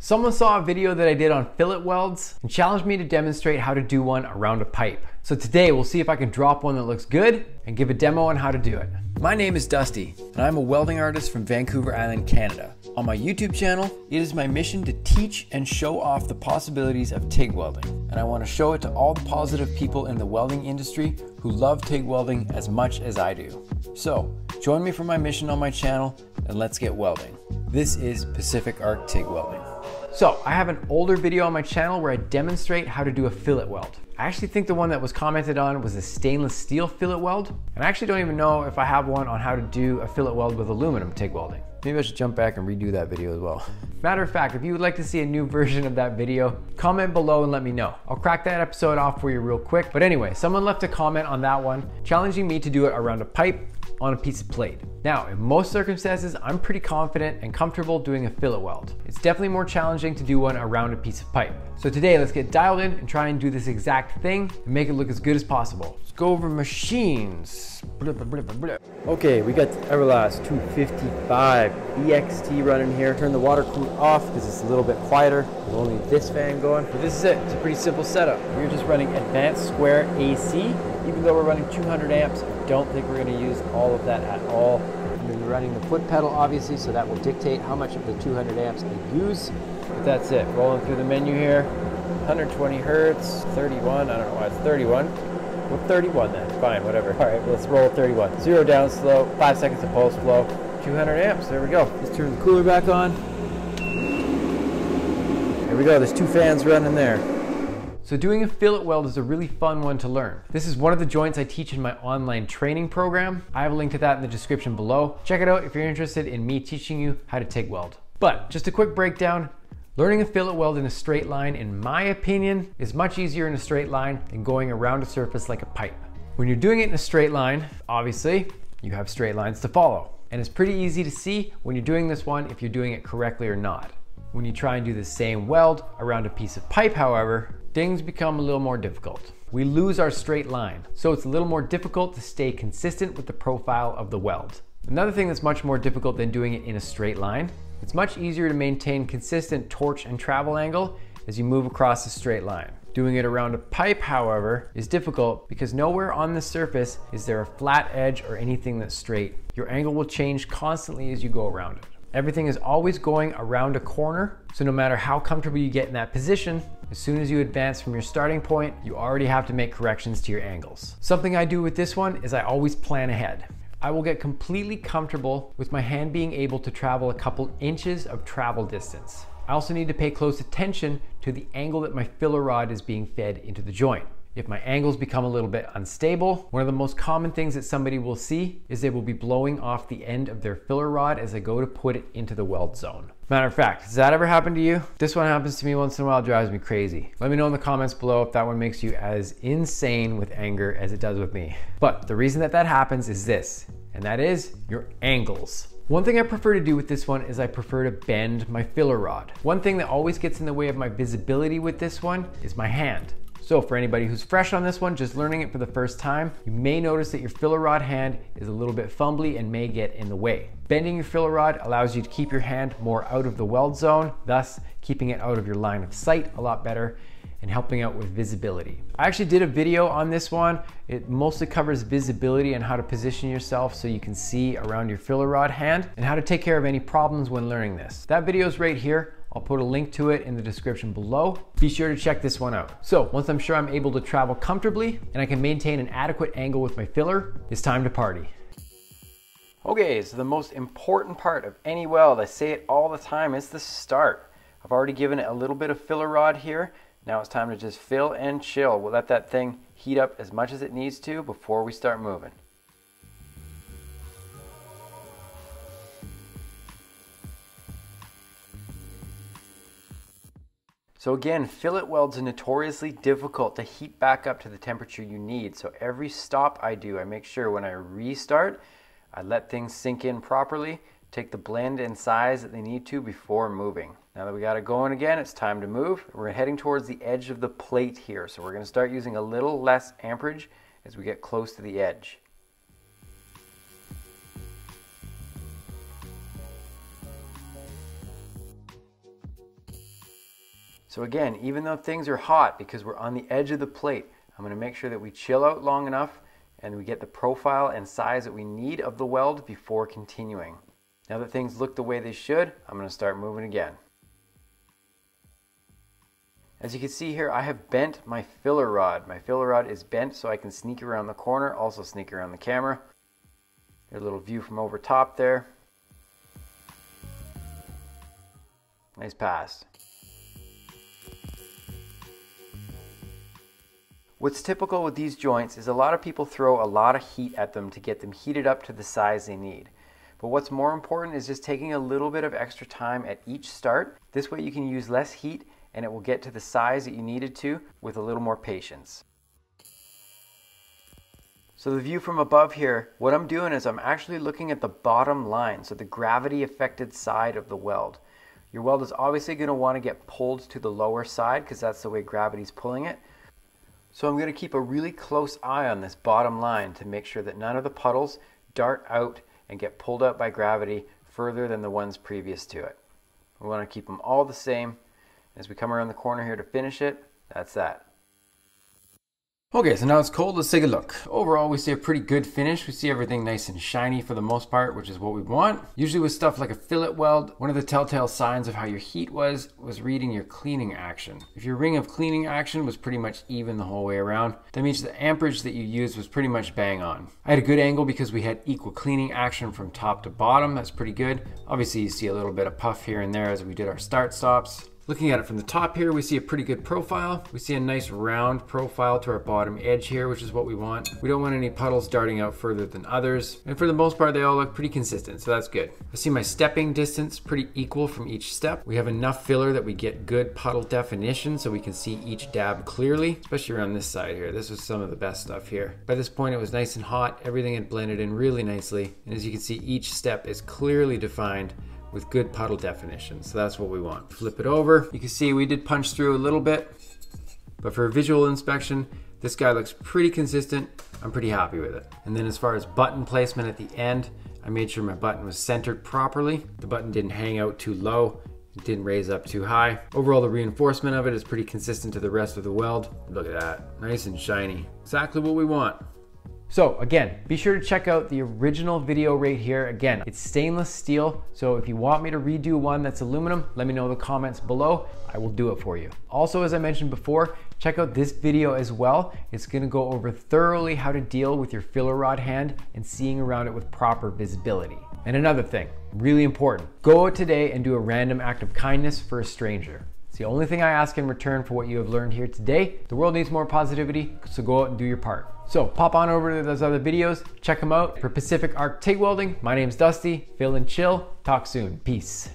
Someone saw a video that I did on fillet welds and challenged me to demonstrate how to do one around a pipe. So today we'll see if I can drop one that looks good and give a demo on how to do it. My name is Dusty and I'm a welding artist from Vancouver Island, Canada. On my YouTube channel, it is my mission to teach and show off the possibilities of TIG welding. And I want to show it to all the positive people in the welding industry who love TIG welding as much as I do. So join me for my mission on my channel and let's get welding. This is Pacific Arc TIG Welding. So I have an older video on my channel where I demonstrate how to do a fillet weld. I actually think the one that was commented on was a stainless steel fillet weld. And I actually don't even know if I have one on how to do a fillet weld with aluminum TIG welding. Maybe I should jump back and redo that video as well. Matter of fact, if you would like to see a new version of that video, comment below and let me know. I'll crack that episode off for you real quick. But anyway, someone left a comment on that one, challenging me to do it around a pipe on a piece of plate. Now, in most circumstances, I'm pretty confident and comfortable doing a fillet weld. It's definitely more challenging to do one around a piece of pipe. So today, let's get dialed in and try and do this exact thing and make it look as good as possible. Let's go over machines. Okay, we got Everlast 255 EXT running here. Turn the water cool off because it's a little bit quieter. With only this fan going. But this is it. It's a pretty simple setup. We're just running advanced square AC. Even though we're running 200 amps, I don't think we're going to use all of that at all. I'm to be running the foot pedal, obviously, so that will dictate how much of the 200 amps I use. But that's it. Rolling through the menu here. 120 hertz, 31. I don't know why it's 31. Well, 31 then. Fine, whatever. All right, let's roll 31. Zero down slope, five seconds of post flow, 200 amps. There we go. Let's turn the cooler back on. There we go. There's two fans running there. So doing a fillet weld is a really fun one to learn. This is one of the joints I teach in my online training program. I have a link to that in the description below. Check it out if you're interested in me teaching you how to TIG weld. But just a quick breakdown, Learning a fillet weld in a straight line, in my opinion, is much easier in a straight line than going around a surface like a pipe. When you're doing it in a straight line, obviously, you have straight lines to follow. And it's pretty easy to see when you're doing this one if you're doing it correctly or not. When you try and do the same weld around a piece of pipe, however, things become a little more difficult. We lose our straight line, so it's a little more difficult to stay consistent with the profile of the weld. Another thing that's much more difficult than doing it in a straight line it's much easier to maintain consistent torch and travel angle as you move across a straight line. Doing it around a pipe, however, is difficult because nowhere on the surface is there a flat edge or anything that's straight. Your angle will change constantly as you go around it. Everything is always going around a corner, so no matter how comfortable you get in that position, as soon as you advance from your starting point, you already have to make corrections to your angles. Something I do with this one is I always plan ahead. I will get completely comfortable with my hand being able to travel a couple inches of travel distance. I also need to pay close attention to the angle that my filler rod is being fed into the joint. If my angles become a little bit unstable, one of the most common things that somebody will see is they will be blowing off the end of their filler rod as they go to put it into the weld zone. Matter of fact, does that ever happen to you? This one happens to me once in a while, drives me crazy. Let me know in the comments below if that one makes you as insane with anger as it does with me. But the reason that that happens is this, and that is your angles. One thing I prefer to do with this one is I prefer to bend my filler rod. One thing that always gets in the way of my visibility with this one is my hand. So for anybody who's fresh on this one, just learning it for the first time, you may notice that your filler rod hand is a little bit fumbly and may get in the way. Bending your filler rod allows you to keep your hand more out of the weld zone, thus keeping it out of your line of sight a lot better and helping out with visibility. I actually did a video on this one. It mostly covers visibility and how to position yourself so you can see around your filler rod hand and how to take care of any problems when learning this. That video is right here. I'll put a link to it in the description below. Be sure to check this one out. So once I'm sure I'm able to travel comfortably and I can maintain an adequate angle with my filler, it's time to party. Okay, so the most important part of any weld, I say it all the time, is the start. I've already given it a little bit of filler rod here. Now it's time to just fill and chill. We'll let that thing heat up as much as it needs to before we start moving. So again, fillet welds are notoriously difficult to heat back up to the temperature you need. So every stop I do, I make sure when I restart, I let things sink in properly, take the blend and size that they need to before moving. Now that we got it going again, it's time to move. We're heading towards the edge of the plate here. So we're gonna start using a little less amperage as we get close to the edge. So again, even though things are hot because we're on the edge of the plate, I'm gonna make sure that we chill out long enough and we get the profile and size that we need of the weld before continuing. Now that things look the way they should, I'm gonna start moving again. As you can see here, I have bent my filler rod. My filler rod is bent so I can sneak around the corner, also sneak around the camera. a little view from over top there. Nice pass. What's typical with these joints is a lot of people throw a lot of heat at them to get them heated up to the size they need. But what's more important is just taking a little bit of extra time at each start. This way you can use less heat and it will get to the size that you needed to with a little more patience. So the view from above here, what I'm doing is I'm actually looking at the bottom line, so the gravity affected side of the weld. Your weld is obviously going to want to get pulled to the lower side because that's the way gravity is pulling it. So I'm going to keep a really close eye on this bottom line to make sure that none of the puddles dart out and get pulled out by gravity further than the ones previous to it. We want to keep them all the same as we come around the corner here to finish it, that's that. Okay, so now it's cold, let's take a look. Overall, we see a pretty good finish. We see everything nice and shiny for the most part, which is what we want. Usually with stuff like a fillet weld, one of the telltale signs of how your heat was, was reading your cleaning action. If your ring of cleaning action was pretty much even the whole way around, that means the amperage that you used was pretty much bang on. I had a good angle because we had equal cleaning action from top to bottom, that's pretty good. Obviously you see a little bit of puff here and there as we did our start stops. Looking at it from the top here, we see a pretty good profile. We see a nice round profile to our bottom edge here, which is what we want. We don't want any puddles darting out further than others. And for the most part, they all look pretty consistent, so that's good. I see my stepping distance pretty equal from each step. We have enough filler that we get good puddle definition so we can see each dab clearly, especially around this side here. This was some of the best stuff here. By this point, it was nice and hot. Everything had blended in really nicely. And as you can see, each step is clearly defined with good puddle definition. So that's what we want. Flip it over. You can see we did punch through a little bit, but for visual inspection, this guy looks pretty consistent. I'm pretty happy with it. And then as far as button placement at the end, I made sure my button was centered properly. The button didn't hang out too low. It didn't raise up too high. Overall, the reinforcement of it is pretty consistent to the rest of the weld. Look at that, nice and shiny. Exactly what we want. So again, be sure to check out the original video right here. Again, it's stainless steel. So if you want me to redo one that's aluminum, let me know in the comments below. I will do it for you. Also, as I mentioned before, check out this video as well. It's gonna go over thoroughly how to deal with your filler rod hand and seeing around it with proper visibility. And another thing, really important, go out today and do a random act of kindness for a stranger. It's the only thing I ask in return for what you have learned here today. The world needs more positivity, so go out and do your part. So pop on over to those other videos, check them out. For Pacific Arc TIG Welding, my name's Dusty, Fill and Chill. Talk soon. Peace.